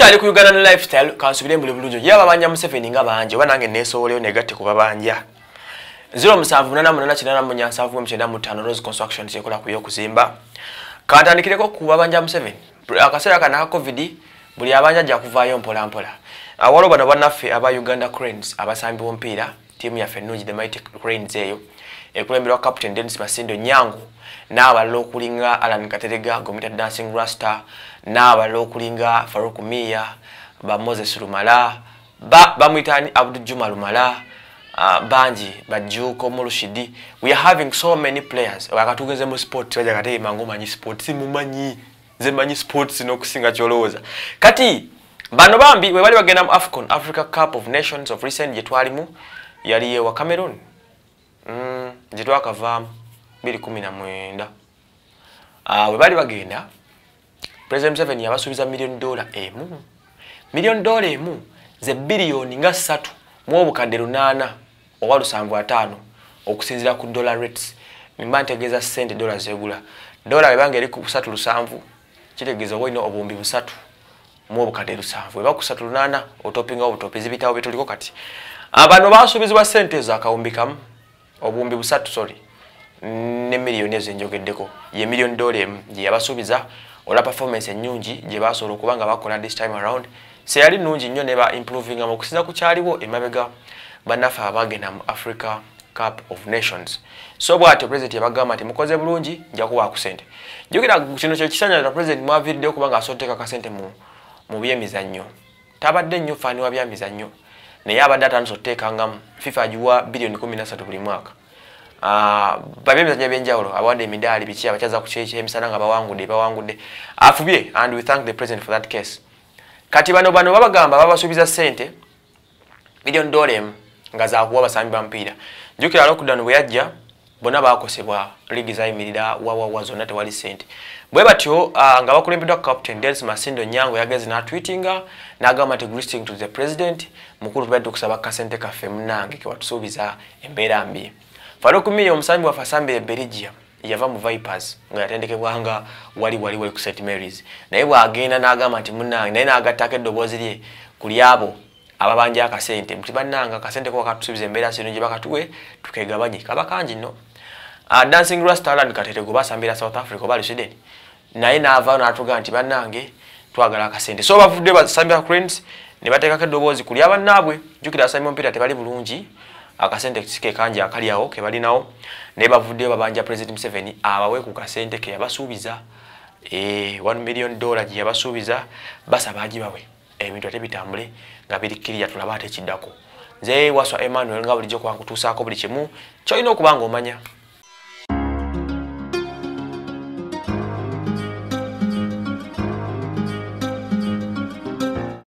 tukyali ku uganda lifestyle kansubire mbuli bulungi. Ye ababanja museveni nga bangi oba nange nesowoleyo negatte ku babanja. 07888975 rose construction kyekola ku y'okuzimba. Kantandikireko ku babanja museveni. Akaseera kana ka covid buli abanja ajja kuvaayo mpolampola awalo bano bannaffe aba uganda cranes abasambi bomupiira tiimu yaffe ennungi the mighty cranes eyo ekulemberwa captain denis masindo nyangu n'abalala okulinga alan katerega gomita dancing rasta n'abalala okulinga faruk miya ba moses lumala bamwitani ba abdu juma lumala bangi bajuko mulushidi. We are having so many players. Akatugeze mu sport baja kate mangu manyi sport simumanyi nze manyi sports n'okusinga kyolowooza. Kati bano bambi we bali bagenda mu afcon africa cup of nations of recent gye twalimu yali ewa cameroon. Mm, gye twakavaamu 219 uh, we bali bagenda. President Museveni yabasuubiza million dollar emu. Million dollar emu ze biliyoni nga ssatu mu obukadde lunaana oba lusanvu ataano okusinziira ku dollar rates. Nimba ntegeeza sente dola zegula dola webanga eri ku busatu lusanvu kitegeeza oba olina obuwumbi busatu mu obukadde lusanvu eba kusatu lunaana otopinga obutopi zibitawo byetuliko kati. Abano basuubizibwa sente ezo akawumbi kamu obuwumbi busatu sorry ne miliyoni ezo enjogeddeko ye million dollar emu gye yabasuubiza olwa performance enyungi gye basobola okuba nga bakola this time around. Seyali nungi nnyo ne ba improvinga mu okusinza ku kyaliwo emabega bannaffe abagenda mu africa cup of nations. So bwatyo president yabagamba nti mukoze bulungi nja kuwaaku sente jukira kino kyekisanyalira president mwaviiriddeyo okuba nga asobola kasente mu, mu byemizannyo. Tabadde nnyo faani wa byamizannyo naye abadde atandisa oteekangamu fifa agiwa biliyoni 13 buli mwaka. Ah, babyemizanyo ebyenjawulo abawadde emidaali biki abakyaza ku kyeki emisana nga bawangudde bawangudde afubye and we thank the president for that case. Kati bano bano babagamba babasuubiza ssente million dollar emu nga zakuwa basambi bamupiira jukira lockdown bwe yajja bonna bakosebwa ligi zayimirira wawawa zonna tewali ssente. Bwe batyo uh, nga bakulembeddwa captain dels masindo nyango yagezi natweetinga nagamba nti greeting to the president. Mukulu tubadde okusaba kasente kaffe munange kewatusuubiza embeera mbi. Farokumiya omusambi waffe asambire belgium yava mu vipers nga yatendekebwanga wali wali wali ku st marys. Naye bwagenda n'agamba nti munange naye n'agattako eddoboozi lye kuli abo ababanja akasente. Nti bannanga akasente kuba katusuubiza embeera sino gye bakatuwe tukegabanye kaba kangi nno uh, dancing restaurant katerego basambira south africa oba sweden naye naavaayo n'atugaa nti bannange twagala akasente so bavudde basambira cranes ne bateekako eddoboozi kuli abannaabwe jukira asambi omupiira tebali bulungi akasente ke kangi akaliawo kebalinawo naye bavuddeyo babanja president museveni abawe ku kasente keyabasuubiza e, 1 million dollar gye yabasuubiza basaba agibawe ebintu ate bitambule nga birikkirira tulaba ate kiddako nze waswa emmanuel nga bulijjo kubankutuusaako buli kimu kyolina okuba nga omanya